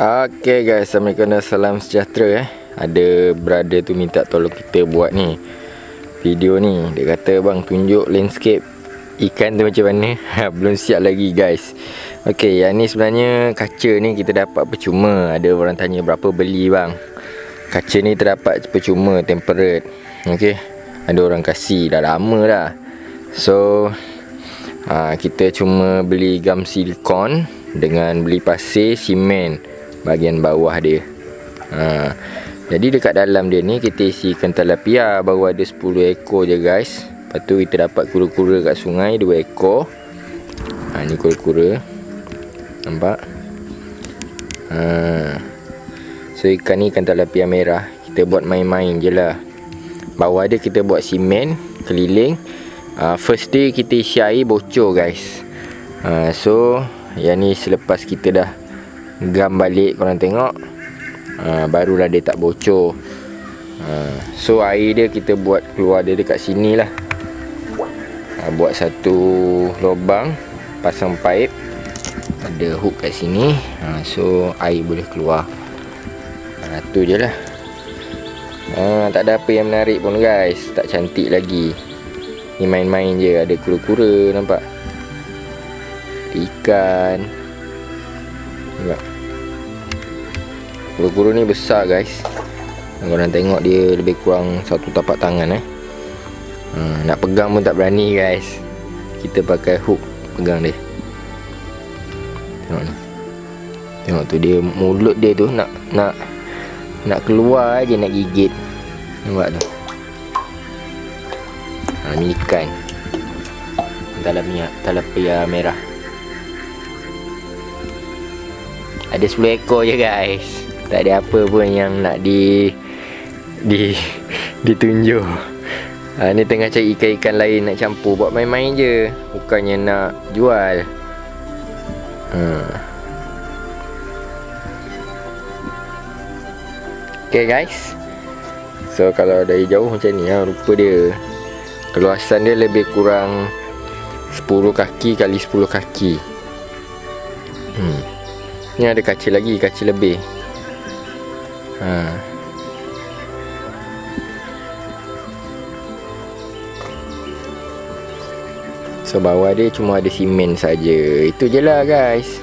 Okay guys, Assalamualaikum. Dan salam sejahtera eh. Ada brother tu minta tolong kita buat ni Video ni. Dia kata bang tunjuk landscape Ikan tu macam mana. Ha, Belum siap lagi guys. Okay yang ni sebenarnya kaca ni kita dapat percuma. Ada orang tanya berapa beli bang? Kaca ni terdapat percuma temperate. Okay Ada orang kasih. Dah lama dah. So ha, Kita cuma beli gam silikon Dengan beli pasir simen bahagian bawah dia. Ha. Jadi dekat dalam dia ni kita isi kental lapia baru ada 10 ekor je guys. Lepas tu kita dapat kura-kura kat sungai 2 ekor. Ha, Ni kura-kura. Nampak? Ha. So ikan ni kental lapia merah. Kita buat main-main je lah. Bawah dia kita buat simen keliling. Uh, First day kita isi air bocor guys. Uh, So yang ni selepas kita dah gam balik korang tengok. Ha, barulah dia tak bocor. Ha, so air dia kita buat keluar dia dekat sini lah. Ha, buat satu lubang pasang pipe. Ada hook kat sini. Ha, so air boleh keluar. Ha, tu je lah. Ha, tak ada apa yang menarik pun guys. Tak cantik lagi. Ni main-main je ada kura-kura nampak? Ikan. Nampak Guru-guru ni besar guys. Korang tengok dia lebih kurang Satu tapak tangan eh. Ha, Nak pegang pun tak berani guys. Kita pakai hook Pegang dia. Tengok ni. Tengok tu dia Mulut dia tu nak Nak Nak keluar aje nak gigit. Nampak tu? Ha, Ni ikan. Talapia Talapia merah. Ada 10 ekor je guys tak ada apa pun yang nak di di ditunjuk. Ha, ni tengah cari ikan-ikan lain nak campur buat main-main je. Bukannya nak jual. Ha. Okay guys. So kalau dari jauh macam ni ha, rupa dia. Keluasan dia lebih kurang 10 kaki kali 10 kaki. Hmm. Ni ada kaca lagi, kaca lebih. Ha. So bawah dia cuma ada simen saja. Itu je lah guys.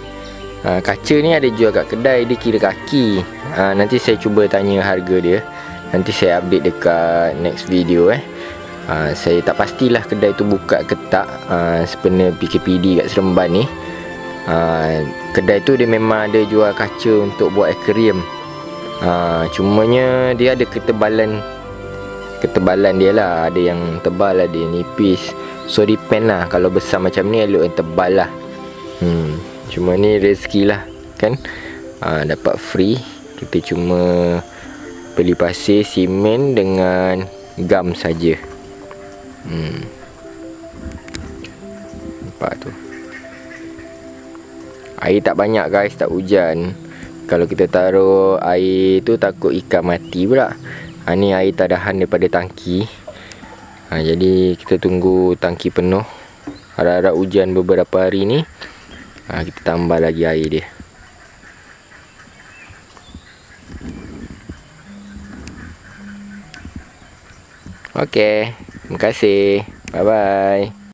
Ha, kaca ni ada jual kat kedai dia kira kaki. Ha, nanti saya cuba tanya harga dia. Nanti saya update dekat next video eh. Ha, saya tak pastilah kedai tu buka ke tak ha, sebenarnya PKPD kat Seremban ni. Ha, kedai tu dia memang ada jual kaca untuk buat aquarium ha, Cumanya dia ada ketebalan Ketebalan dia lah. Ada yang tebal ada yang nipis. So depend lah. Kalau besar macam ni elok yang tebal lah. Hmm. Cuma ni rezeki lah Kan? Ha, Dapat free. Kita cuma Beli pasir Simen dengan Gam saja. Hmm. Nampak tu. Air tak banyak guys. Tak hujan kalau kita taruh air tu takut ikan mati pula. Ha, ni air tak tahan daripada tangki. Ha, jadi kita tunggu tangki penuh. Harap-harap hujan beberapa hari ni ha, kita tambah lagi air dia. Ok terima kasih. Bye bye